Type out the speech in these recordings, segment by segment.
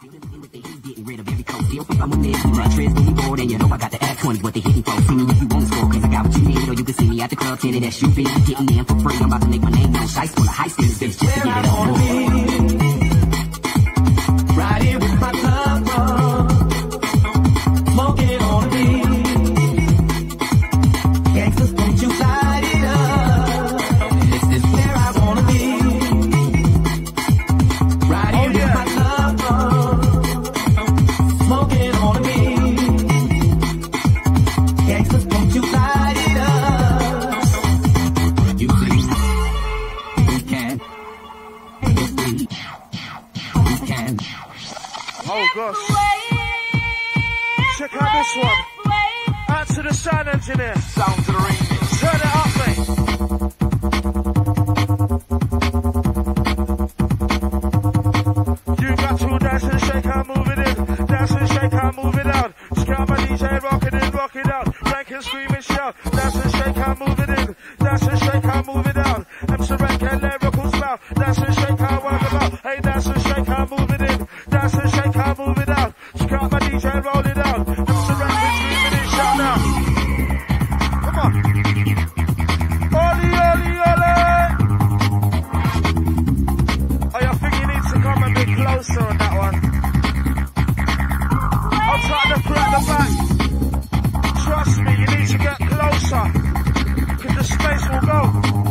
Getting rid of every deal from a bored, and you know I got the F 20 what they hitting for. Me if you want to score, cause I got you. Or you can see me at the club. Getting in for free, I'm about to make my name known. Shice full of high bitch, just to get it on go.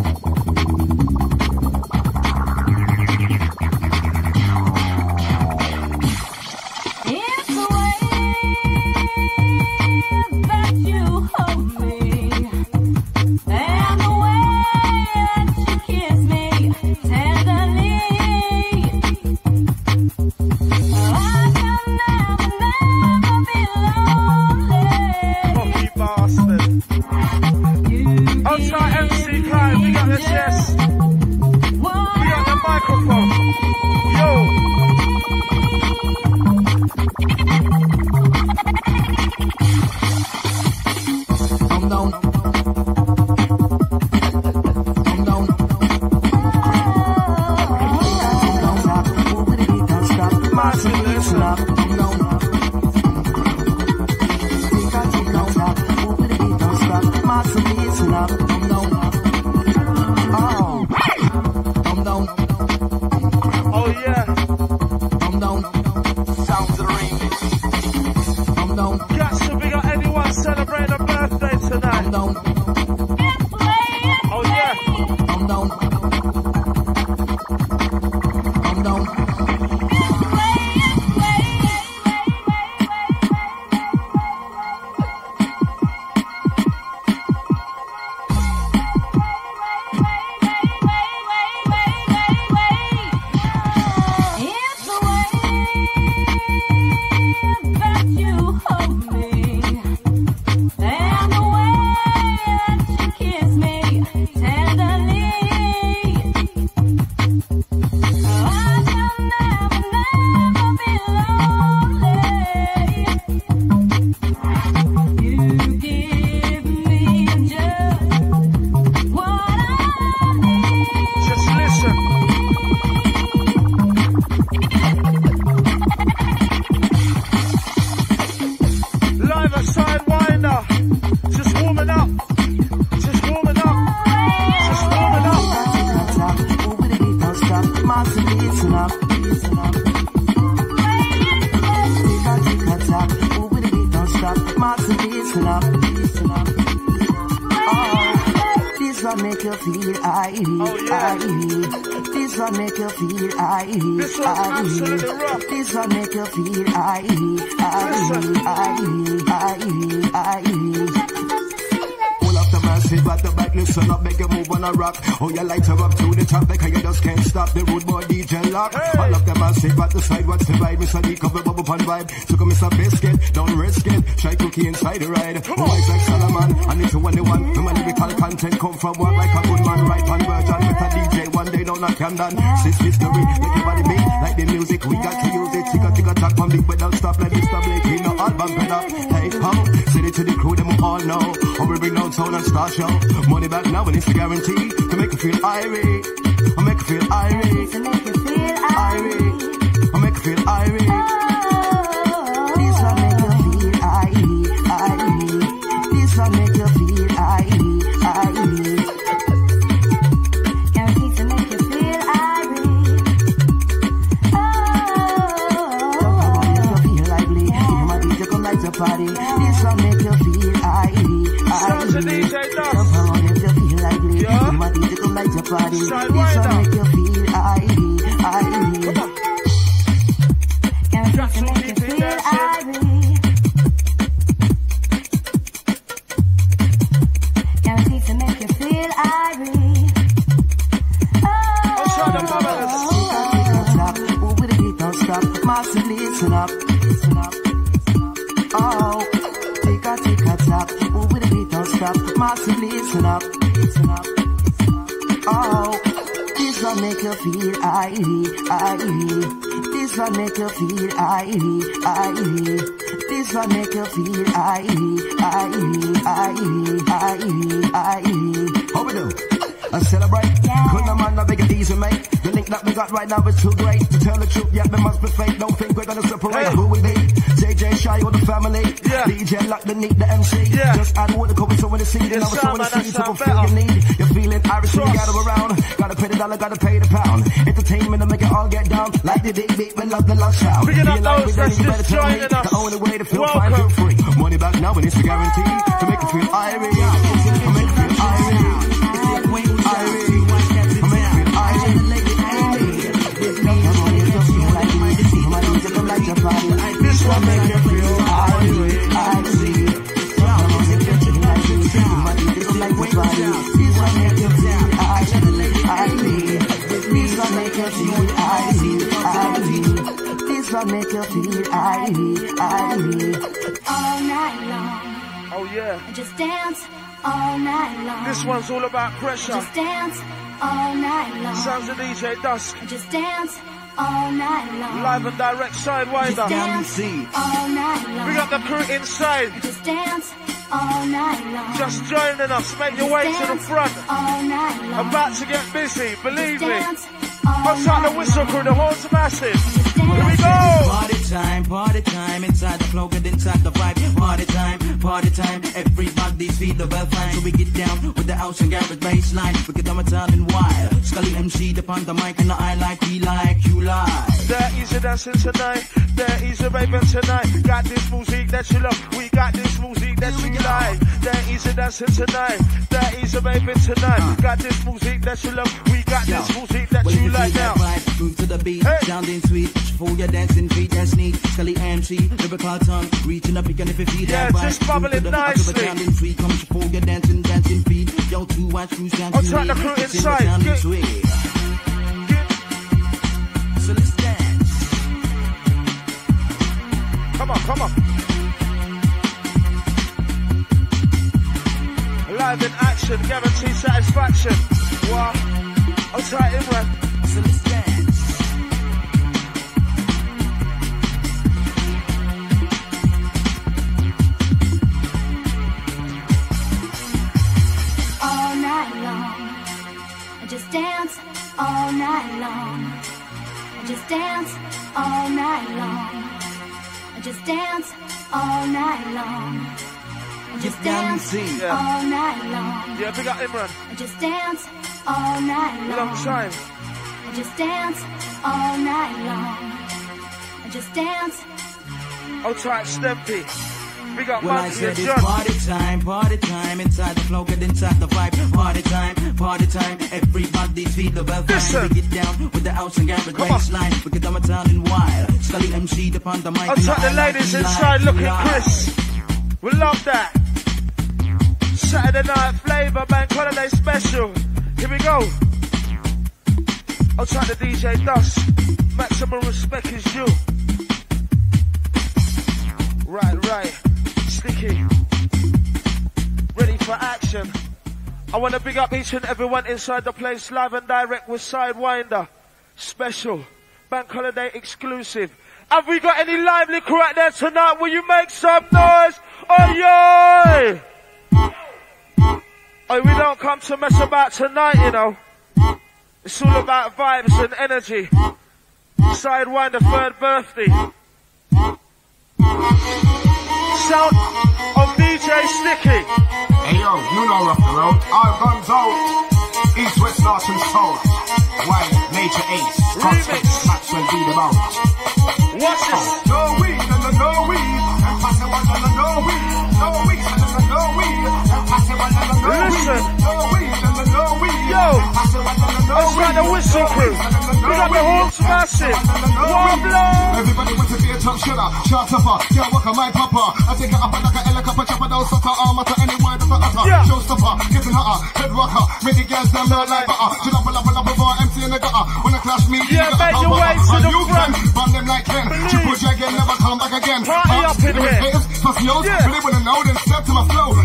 This one make you feel I Oh, yeah. This one make you feel I This one's absolutely rough. This one make you feel I I I Pull up the massive at the back, listen up, make a move on a rock. Oh, you light her up to the top, like you just can't stop the road boy DJ lock. Pull up the massive at the side, what's the vibe? Mr. D cover bubble pun vibe. So come Mr. Biscuit, don't risk it. Try cookie inside the ride. Wise like Solomon, I need to one the one. The my lyrical content come from work like a good man, right on virgin. With a DJ, one day down a Camden. Sis history, make your body beat like the music. We got to use it. Ticka ticka tack, from big without stop like Mr. Blake. We know album up. Hey, ho, send it to the crew, them all know be no tone and start show. Money back now, and it's the guarantee to make you feel irie, I make you feel irate. To make you feel irate. I make you feel irate. Oh, this one make you feel irie? irate. This make you feel irate, irate. body. DJ come light your party. This one make you feel right now is too great. To tell the truth, yeah, we must be fake. Don't think we're gonna separate Hey. who we be. JJ Shy or the family. Yeah. DJ Lock the need the MC. Yeah. Just add water, cover so when the. And Yes, I was sir, showing the man, that seed to sound fulfill your need. You're feeling Irish when you gather around. Gotta pay the dollar, gotta pay the pound. Entertainment to make it all get down. Like the big beat, we love the love sound. Picking up those that's done, you better just joining us. The only way to feel fine, Welcome. feel free. Money back now and it's a guarantee. To make you feel This one make you feel This one make you feel irie, irie. all night long. Oh yeah. I just dance all night long. This one's all about pressure. Just dance all night long. Sounds of DJ Dusk. I just dance all night long. Live and direct Sidewinder. Dance all night long. We got the crew inside. Just dance all night long. Just joining us. Make your way to the front. all night long. About to get busy. Believe me. Dance all Outside the whistle long. crew. The horn's massive. Just Here we dance. go. Party time, party time, inside the flow, get inside the vibe. Party time, party time, everybody's feel the well fine. So we get down with the house and garage bass line. We get on my town and wild. Scully MC upon the mic, and I like, we like, you like. There is a dancing tonight. There is a raving tonight. Got this music that you love. We got this music that you like. There is a dancing tonight. There is a raving tonight. Uh. Got this music that you love. We got Yo. this music that Well, you like now. that vibe, move to the beat, Hey. sounding sweet. Shuffle your dancing feet, that's neat. Scully MC, lyrical tongue, reaching up, can if you feel Yeah, that just bubbling to the- nicely. to the sweet, come shuffle your dancing, dancing feet. Yo, two watch, who's down I'll try the crew It's in the inside. sounding Get- So let's dance. Come on, come on. Live in action, guarantee satisfaction. Wow. I'll try it, Imran. Night long. I just dance all night long. I just dance all night long. I just Get down and dance. Yeah. all night long. Yeah, big up Imran. I just dance all night long. Long time. I just dance all night long. I just dance. I'll try it, Stempy. Big up Well, I said it's party time, party time, inside the flow, get inside the vibe. Party time, party time, everybody's feel the well Listen. We get down with the house and garage Come on. bass line. We get my town and wild. Scully MC upon the mic. Try the ladies inside looking. Chris. We love that. Saturday night flavor bank holiday special. Here we go. I'll try the DJ Dust. Maximum respect is due. Right, right. Ready for action. I want to big up each and everyone inside the place, live and direct with Sidewinder. Special. Bank holiday exclusive. Have we got any lively crew out there tonight? Will you make some noise? Oh, yo! Oh, we don't come to mess about tonight, you know. It's all about vibes and energy. Sidewinder third birthday. Sound of DJ Sticky. Hey yo, you know rough the road. All guns out. East, west, north and south. White, Major Ace. Context, Maxwell, be the mouth. Watch this? Oh, no weed, no, no, weed. no weed. And pass the Listen. Yo, let's try the whistle crew. We got the horns massive. One blow. Everybody wants to be a top shooter, shot upper, yeah, on my papa. I take it up like a helicopter, chopper, don't sucker, armor to any word of the utter. Yeah. Showstopper, getting hotter, head rocker, make the girls them know like butter. Chill up, pull up, pull up, up, empty in the gutter. When I clash me, Yeah, you make your way to the you front. can run them like Ken. Triple dragon, never come back again. Party up in here. plus yours, really wanna know, then step to my flow.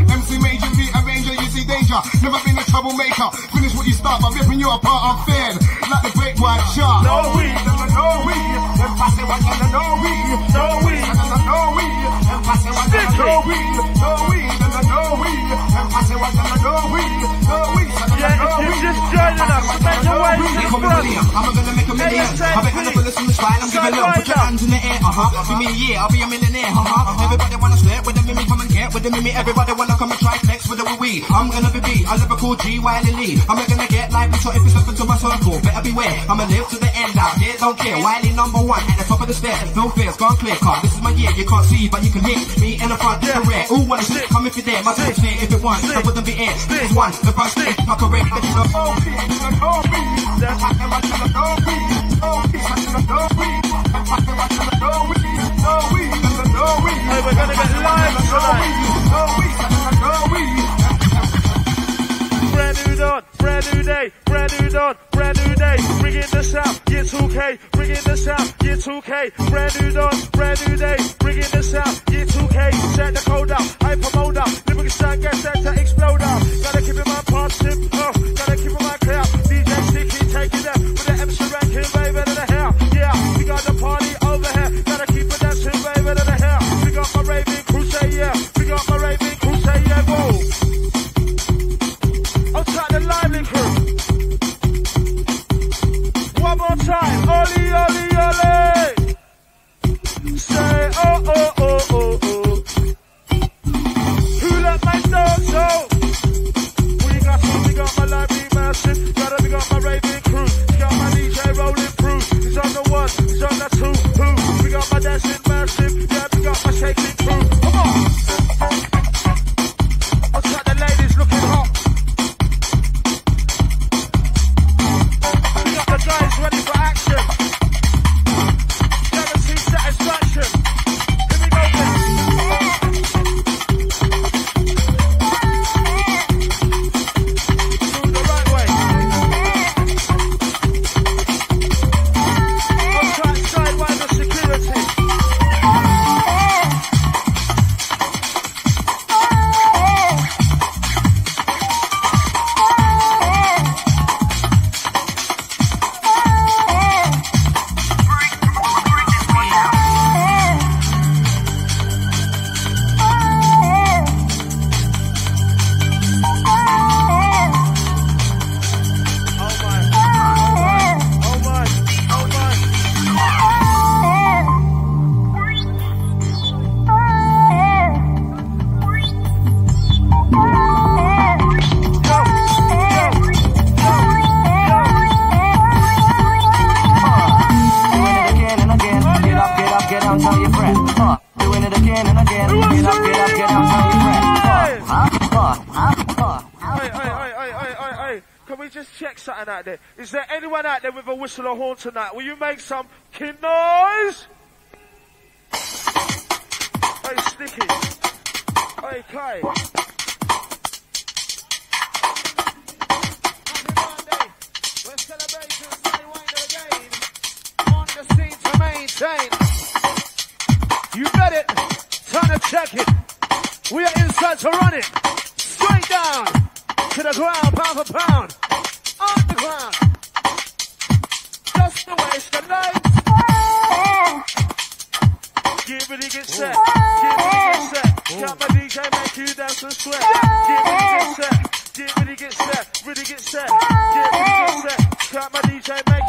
MC Major, rearranger, you see danger. Never been a troublemaker. Finish what you start by ripping you apart unfair. Like the great white shark. No weed. No weed. Them passe one, no weed. No weed. No weed. Them passe one, Sticky. no weed. No weed. No weed. Them passe one, no weed. No weed. Yeah, if you're just joining us, make your way to the Come a front. million, I'm gonna make a million. ASAP. I bet I'm gonna listen to style, I'm giving love. Put your hands in the air, uh huh. Give me a year, I'll be a millionaire, uh huh. Everybody wanna step with the mimi, come and get with the mimi. Everybody wanna come and try flex with the wee. I'm gonna be B, a lyrical G, Wiley Lee. I'm not gonna get like so if you step into my circle, better beware. I'ma live to the end out here, don't care. Wiley number one at the top of the stairs. No fears, gone clear cut. This is my year, you can't see, but you can hear me in the front, the rear. Ooh, wanna sit, come if you're there. My team's here if it wants. I wouldn't be in. This is one, the first thing, my career. This is we're gonna get live tonight. Brand new dawn, brand new day, brand new dawn, brand new day. Bring in the sound, year 2K. Bring in the sound, year 2K. Brand new dawn, brand new day. Bring in the sound, year 2K. Set the code up, hyper mode up. Lyrical sound get set to explode up. Gotta keep it my positive, oh. Uh. Gotta a whistle or horn tonight? Will you make some kid noise? Hey, Sticky. Hey, Kie. We're celebrating Sunny again. On the scene to maintain. You bet it. Time to check it. We are inside to run it. Straight down to the ground, pound for pound. On the ground. Just to waste the night. Get ready, get set. Get ready, get set. Got my DJ make you dance and sweat. Get ready, get set. Get ready, get set. Ready, get set. Get ready, get set. Got my DJ make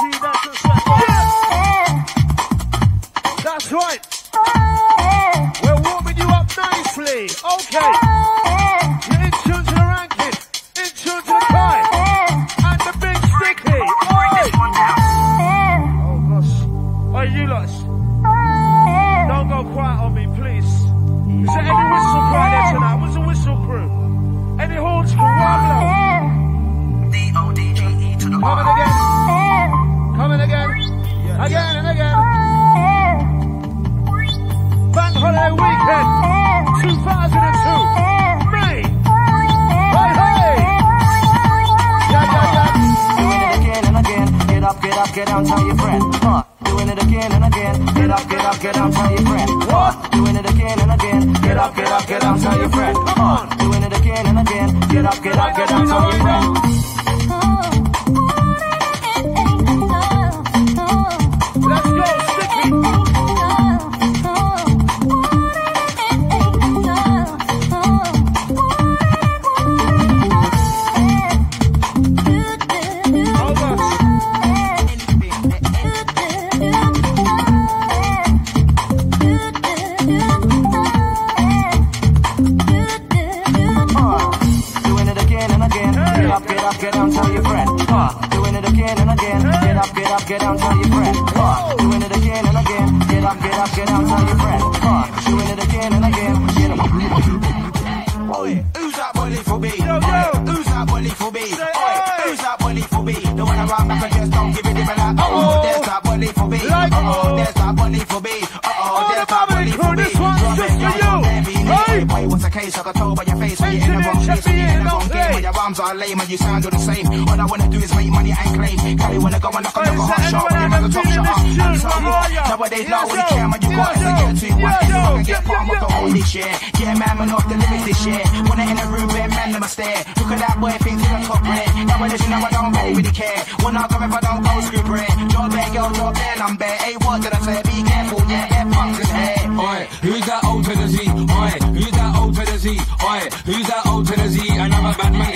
lame and you sound all the same. All I wanna do is make money and claim. Cali wanna go and knock on Hey, the is hot there shot. anyone When out you're the top there shot. feeling this I'm tune? telling Where are you, nowadays Yes, nobody care when you got Yes, to get to one. Yes, you yo. can get Yep, palm of the yep. whole this year. Yeah, man, man off the limits this year. When I in a room, bare man, them stare. Look at that boy, think to the top red. Nowadays, you know I don't really, really care. When I come if I don't go screw bread. Drop there, girl, drop there, I'm bare. Hey, what did I say? Be careful, yeah, get punks in hair. Oi, who's that old to the Z? Oi, who's that old to the Z? Oi, who's that old to the Z? Another bad man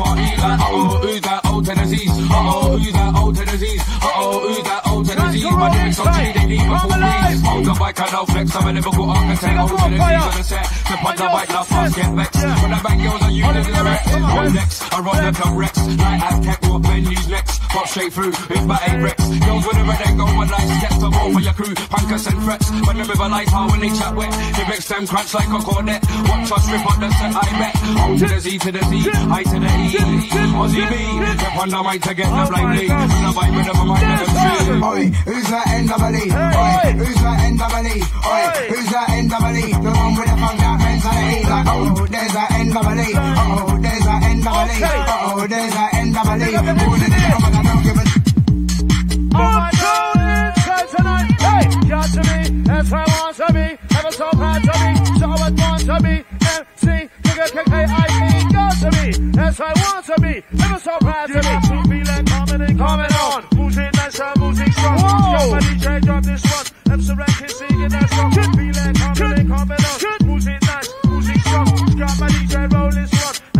inside the party. Like, uh oh, who's that old to the Z? Uh oh, who's that old to the Z? Uh oh, who's that old the Z? My lyrics on G, they leave a full breeze. Hold the bike, I know flex. I'm a lyrical architect. Old the Z on the set. Step on the bike, now fast, get vexed. When I bang girls, I use the direct. One next, I run the Rex. Like Aztec, what venues next? Pop straight through, with my A-Rex. Girls with a red and go one night. Sketch the ball for your crew. Punkers and threats. When the river lights hard when they chat wet. The Rex them crunch like a cornet. Watch us rip up the set, I bet. O to the Z to the Z, I to the E. Aussie B, step on the mic to get the blind league. And the vibe with the mind of them tree. Oi, who's that NWE? Oi, who's that NWE? Oi, who's that NWE? The one with the funk out mentality. Like, oh, there's that NWE. Oh, there's that NWE. Oh, there's that NWE. Who the hell am I? I give a my God, inside tonight. Hey, got to be, that's how I want to be. Never so proud to be, so I want to be. MC, nigga, K-K-I-E, got to. That's how I want to be. Never so proud to be. Be like coming coming on. Music and music strong. Yo, my DJ drop this one. MC Ranking singing that song. Should be like coming coming on. Music nice, music strong. Got my DJ roll this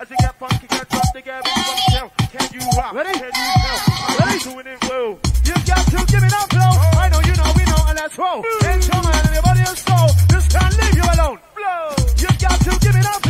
As you get funky, get drop the game in one shell. Can you rap? Ready? Can you tell? I'm doing it well. You got to give it up, flow. Oh. I know you know, we know, and let's roll. Mm. Ain't your man and your body and soul. Just can't leave you alone. Blow. You got to give it up,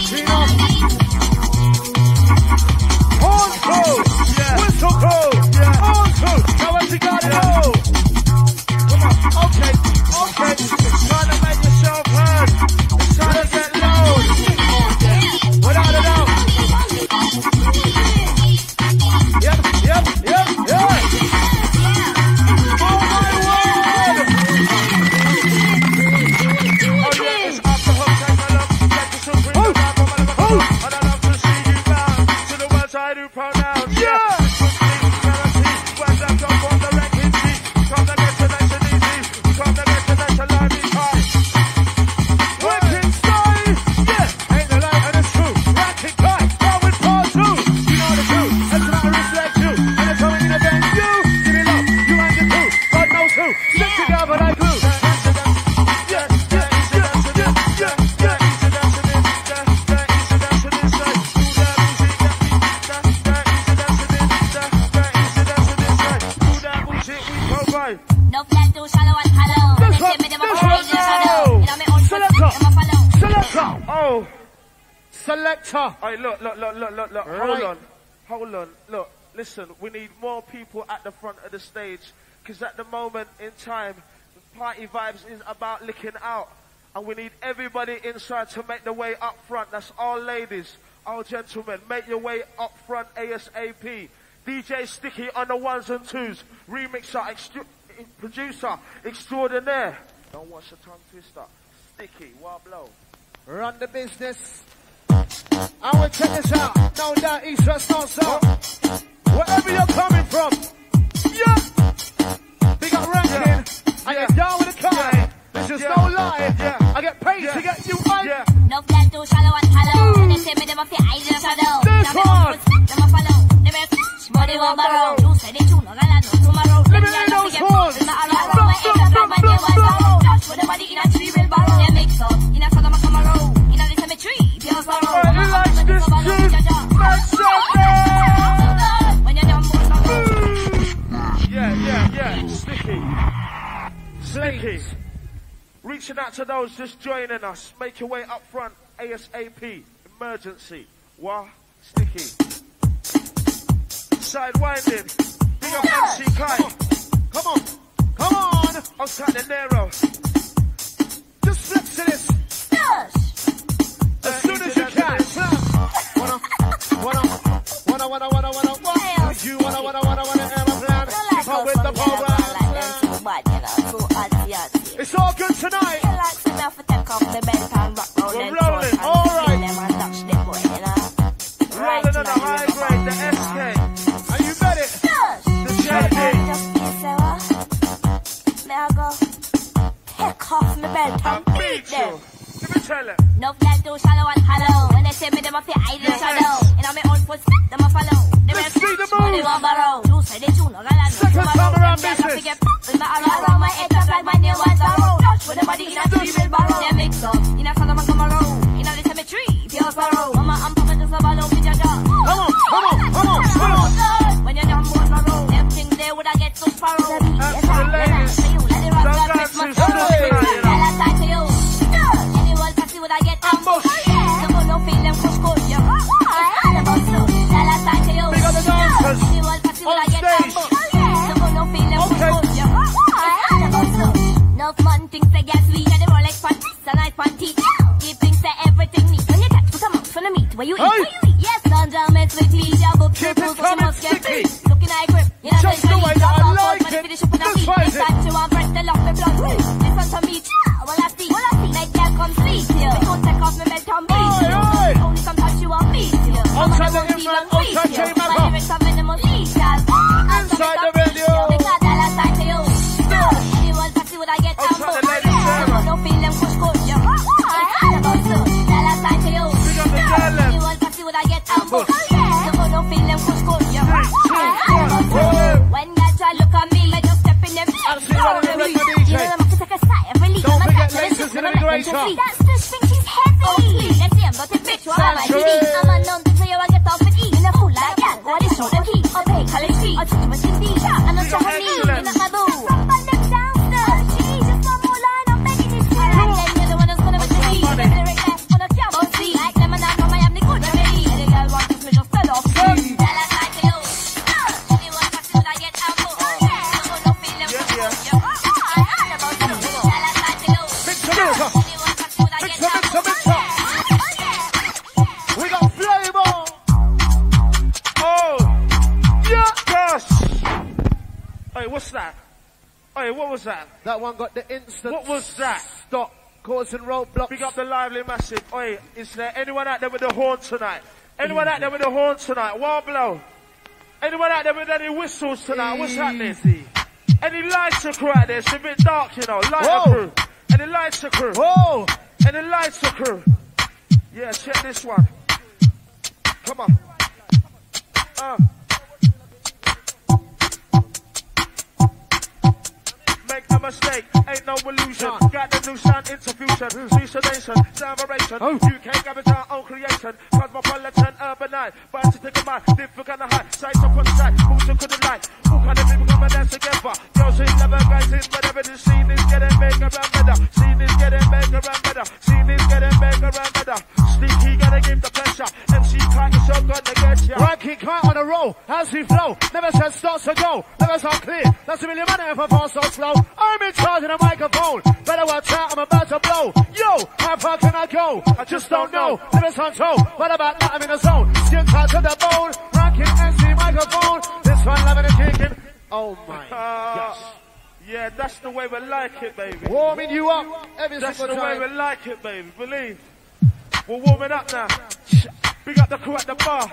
get enough. Hey, look, look, look, look, look, look. Right. Hold on. Hold on. Look, listen, we need more people at the front of the stage because at the moment in time, party vibes is about licking out. And we need everybody inside to make the way up front. That's all ladies, all gentlemen. Make your way up front ASAP. DJ Sticky on the ones and twos. Remixer, extru- producer, extraordinaire. Don't watch the tongue twister. Sticky, wild blow. Run the business. I will check this out. No doubt, east, west, north, south. Wherever you're coming from. Yeah. Big up ranking. I get down with a kind. This is Yeah. no lie. Yeah. I get paid Yeah. to get you hype. Yeah. No flat too shallow and hollow. And they say me them a fi eyes out to those just joining us. Make your way up front. ASAP. Emergency. Wah. Sticky. Side winding. Big up MC Kie. Come on. Come on. Outside the Nero. Just flex to this. As soon as you can. Wanna, wanna, wanna, wanna, wanna, wanna, wanna. You wanna, wanna, wanna, wanna, have a plan. Keep up with the program. It's all good tonight. We're rolling. All right. Rolling on the high grade. The SK. Are you ready? The JD. Take off my I and beat them. you. Give me tell it. No flat too shallow and hollow. When they say me them a fi eyes in shadow. And I'm my own foot, them a follow. Let's a see the money moves. won't borrow. Two Second time around business. Come on, come on, come on, from the meat. Where you eat, Hey. you eat. Yes, don't mess with me, jump up, Keep triple, so she must get free. Looking like grip, you know, the way that I like it. Finish up in a This beat. way is It's it. time to want press the lock, the blood. Listen to me, child, well I see, well I see. Night girl come sleep here. They don't take off my beat you. oi. Only sometimes you want me to you. I'm Outside on the the infant, and to That's one got the instant What was that? stop causing roadblocks. Big up the lively massive. Oi, is there anyone out there with the horn tonight? Anyone out there with the horn tonight? One blow. Anyone out there with any whistles tonight? What's happening? Any lighter crew out there? It's a bit dark, you know. Lighter Whoa. crew. Any lighter crew? Whoa! Any lighter crew? Yeah, check this one. Come on. Uh. Make no mistake, ain't no illusion. Got the new sound interfusion, hallucination, mm. salvation. Oh. UK garage our own creation. Cosmopolitan, urbanite. But to take a mind, different kind of high. Sight up on sight, who couldn't lie? Who kind of people come and dance together? Girls ain't never guys in whatever the scene is getting bigger and better. Scene is getting bigger and better. Scene is getting bigger and better. Sneaky gotta give the pressure. MC Kite is so good to get ya. Ranking kite on a roll, as we flow. Never said starts to go. Never sound clear. That's a million money if I fall so slow. I'm in charge of the microphone. Better watch out, I'm about to blow. Yo, how far can I go? I just don't know. Never sound toe. What about that? I'm in the zone. Skin tight to the bone. Ranking MC microphone. This one loving and kicking. Oh my Uh, gosh. yeah, that's the way we like it, baby. Warming you up every That's the single way we like it, baby. Believe. We're warming up now. Big up the crew at the bar.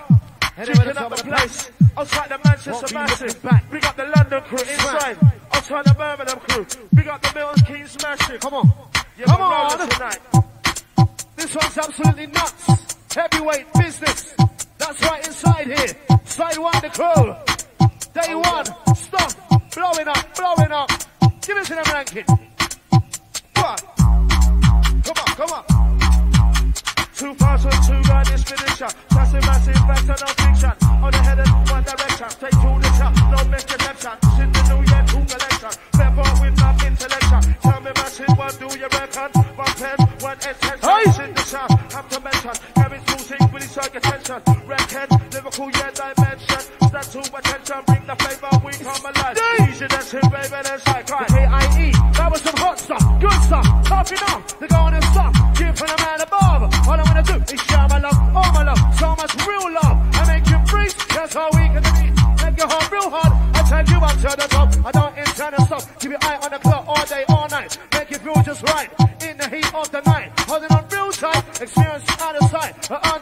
With up the top of the place. Outside the Manchester massive. back. Big up the London crew inside. I'll Outside the Birmingham crew. Big up the Milton Keynes massive. Come on. Yeah, Come on. tonight. This one's absolutely nuts. Heavyweight business. That's right inside here. Side one, the crew. Day one. Stop. Blowing up, blowing up. Give us in a ranking. Come on. Come on, come on. 2002 got this finisher. Massive, massive, back to no fiction. On the head in one direction. Take to the top, no make exception. Since the new year, two collection. Pepper with my intellection. Tell me, massive, what do you reckon? One pen, one attention. Hey! Sit the sound, have to mention. Carries music, really strike attention. Reckon, lyrical, yeah, dimension. Stand to attention, bring the flavor, we come alive. Easy dancing, baby, that's like, right. K-I-E. That was some hot stuff. Good stuff. Tough enough. The I wanna do is share my love. All my love. So much real love. I make you freeze. That's how we can be. Make your heart real hard. I tell you I'm to the top. I don't intend to stop. Keep your eye on the clock all day, all night. Make you feel just right. In the heat of the night. Holding on real tight. Experience out of sight. Right to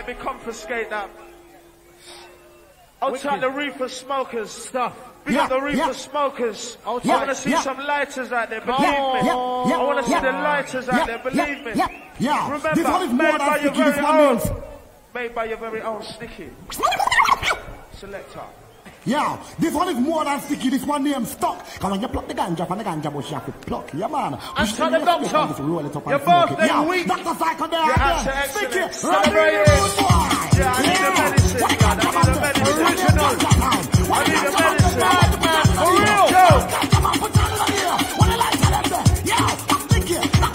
let me confiscate that. Outside Wicked. the of smokers. Stuff. We yeah, got the roof yeah. smokers. Outside. Yeah, I want to see yeah. some lighters out there, believe yeah, me. Yeah, yeah, I want to yeah, see the lighters out there, believe me. Yeah, yeah. Remember, this one is made by your very own. Made by your very own sticky Selector. Yeah, this one is more than sticky, this one name stuck. Cause when you pluck the ganja from the ganja bush, you have to pluck. Yeah, man. Push the in your face doctor, and just roll it up your and smoke it. Yeah, week. Dr. Psycho there Your again. answer Sticky. Celebrate it. Yeah, I need the medicine, man. I need the medicine. Original. I need the medicine. For real. Yo.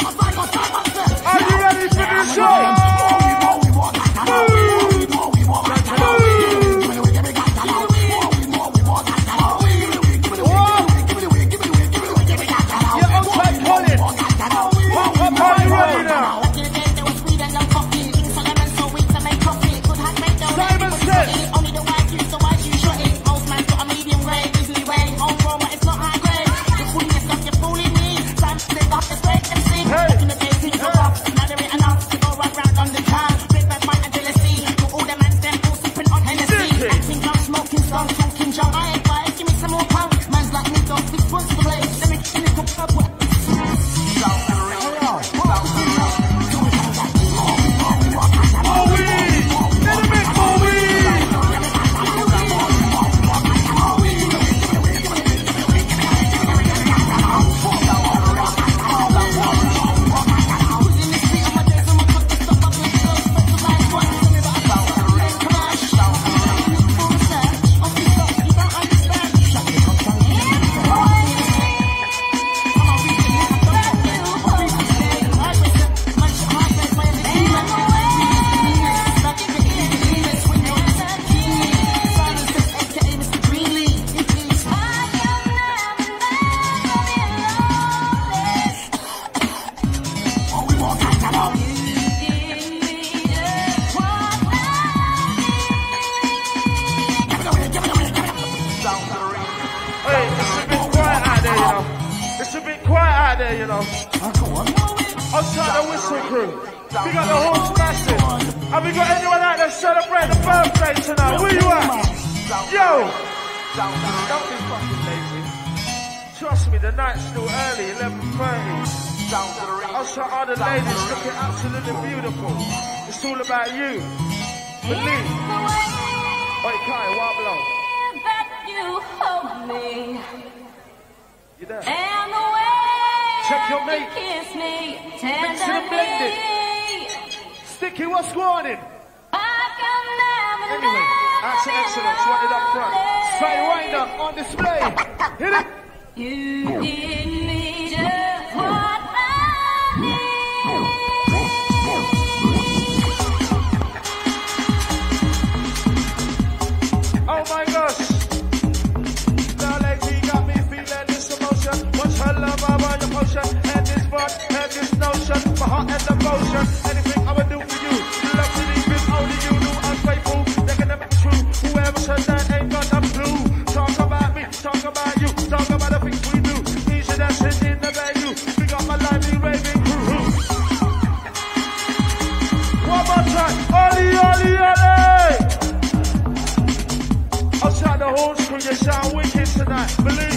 Are you ready for this show? We got anyone out there celebrating the birthday tonight? Where you at? Yo! Don't be fucking lazy. Trust me, the night's still early, 11.30. Outside all the ladies looking absolutely beautiful. It's all about you. Believe. Oi, Kie, what blow? You there? And the way Check your mate. you kiss me Mix it and blend it. tenderly. Sticky, what's going on? I can never, Anyway, never excellence, it up front. Say wind up on display. Hit it. You give me just what I need. Oh my gosh. Now lady got me feeling this emotion. What's her love, I want your potion. And this part, and this notion. My heart and devotion. Anything about you. Talk about the things we do. Easy dancing in the venue. We got my lively raving crew. Outside the whole tonight. Believe.